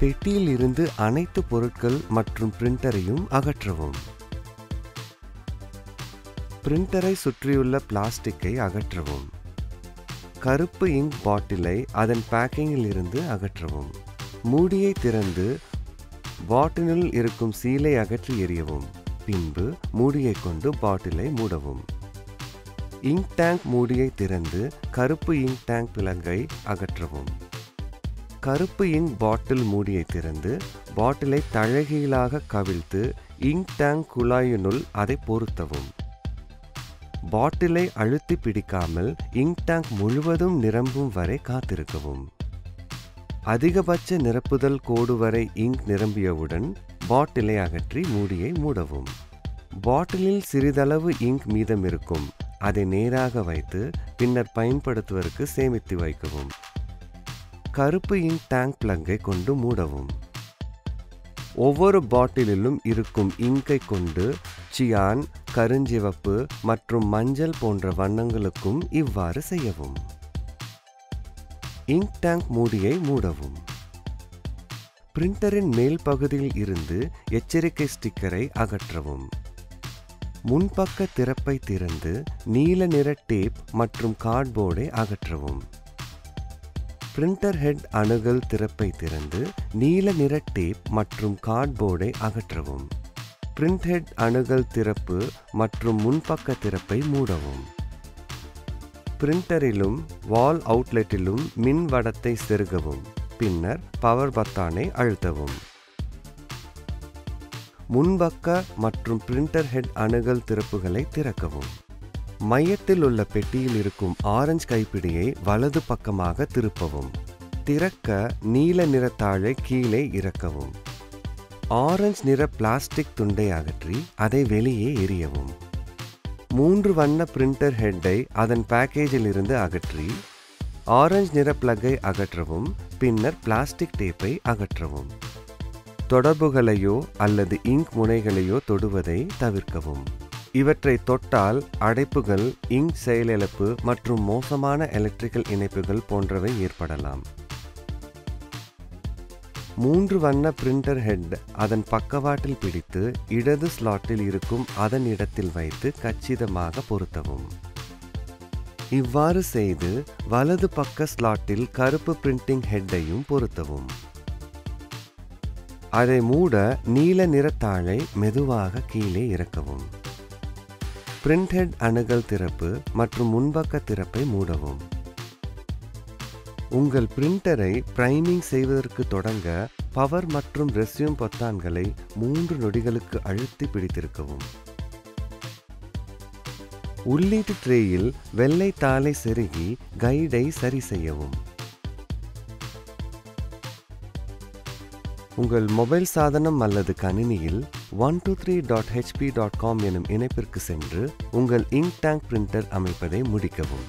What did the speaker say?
பெட்டியில் இருந்து அனைத்து பொருட்கள் மற்றும் பிரிண்டரையும் அகற்றவும். பிரிண்டரை சுற்றியுள்ள பிளாஸ்டிக்கை அகற்றவும். கருப்பு இங்க் பாட்டிலை அதன் பேக்கிங்கில் இருந்து அகற்றவும். மூடியை திறந்து பாட்டிலில் இருக்கும் சீலை அகற்றி எறியவும். பின்பு மூடியை கொண்டு பாட்டிலை மூடவும். இங்க் டேங்க் மூடியை திறந்து கருப்பு இங்க் டேங்க் பிளங்கை அகற்றவும். கருப்பு இங்க் பாட்டில் மூடியை திறந்து பாட்டிலை தழகீழாக கவிழ்த்து இங்க் டேங்க் குழாயினுள் அதை பொருத்தவும். பாட்டிலை அழுத்தி பிடிக்காமல் இங்க் டேங்க் முழுவதும் நிரம்பும் வரை காத்திருக்கவும். அதிகபட்ச நிரப்புதல் கோடு வரை இங்க் நிரம்பியவுடன் பாட்டிலை அகற்றி மூடியை மூடவும். பாட்டிலில் சிறிதளவு இங்க் மீதம் இருக்கும் அதை நேராக வைத்து பின்னர் பயன்படுத்துவதற்கு சேமித்து வைக்கவும். கருப்பு இங்க் டேங்க் பிளங்கை கொண்டு மூடவும். ஒவ்வொரு பாட்டிலிலும் இருக்கும் இங்கை கொண்டு சியான் கருஞ்சிவப்பு மற்றும் மஞ்சள் போன்ற வண்ணங்களுக்கும் இவ்வாறு செய்யவும். இங்க் டேங்க் மூடியை மூடவும். பிரிண்டரின் மேல் பகுதியில் இருந்து எச்சரிக்கை ஸ்டிக்கரை அகற்றவும். முன்பக்க திறப்பை திறந்து நீல நிற டேப் மற்றும் கார்ட்போர்டை அகற்றவும். பிரிண்டர் ஹெட் அணுகல் திறப்பை திறந்து நீல நிற டேப் மற்றும் கார்ட்போர்டை அகற்றவும். பிரிண்ட் ஹெட் அணுகல் திறப்பு மற்றும் முன்பக்க திறப்பை மூடவும். பிரிண்டரிலும் வால் அவுட்லெட்டிலும் மின் வடத்தை செருகவும் பின்னர் பவர் பத்தானை அழுத்தவும். முன்பக்க மற்றும் பிரிண்டர் ஹெட் அணுகல் திறப்புகளை திறக்கவும். மையத்தில் உள்ள பெட்டியில் இருக்கும் ஆரஞ்சு கைப்பிடியை வலது பக்கமாக திருப்பவும். திறக்க நீல நிற தாழை கீழே இறக்கவும். ஆரஞ்சு நிற பிளாஸ்டிக் துண்டை அகற்றி அதை வெளியே எரியவும் மூன்று வண்ண பிரிண்டர் ஹெட்டை அதன் பேக்கேஜில் இருந்து அகற்றி ஆரஞ்சு நிற பிளக்கை அகற்றவும் பின்னர் பிளாஸ்டிக் டேப்பை அகற்றவும். தொடர்புகளையோ அல்லது இங்க் முனைகளையோ தொடுவதை தவிர்க்கவும். இவற்றை தொட்டால் அடைப்புகள் இங்க் செயலிழப்பு மற்றும் மோசமான எலக்ட்ரிக்கல் இணைப்புகள் போன்றவை ஏற்படலாம். மூன்று வண்ண பிரிண்டர் ஹெட் அதன் பக்கவாட்டில் பிடித்து இடது ஸ்லாட்டில் இருக்கும் அதன் இடத்தில் வைத்து கச்சிதமாக பொருத்தவும். இவ்வாறு செய்து வலது பக்க ஸ்லாட்டில் கருப்பு பிரிண்டிங் ஹெட்டையும் பொருத்தவும். அதை மூட நீல நிறத்தாழை மெதுவாக கீழே இறக்கவும். பிரிண்ட் ஹெட் அணுகல் திறப்பு மற்றும் முன்பக்க திறப்பை மூடவும். உங்கள் பிரிண்டரை பிரைமிங் செய்வதற்கு தொடங்க பவர் மற்றும் ரெஸ்யூம் பொத்தான்களை மூன்று நொடிகளுக்கு அழுத்தி பிடித்திருக்கவும். உள்ளீட்டு ட்ரேயில் வெள்ளை தாளை செருகி கைடை சரி செய்யவும். உங்கள் மொபைல் சாதனம் அல்லது கணினியில் one two three dot HP dot com எனும் இணைப்பிற்கு சென்று உங்கள் இங்க் டேங்க் பிரிண்டர் அமைப்பதை முடிக்கவும்.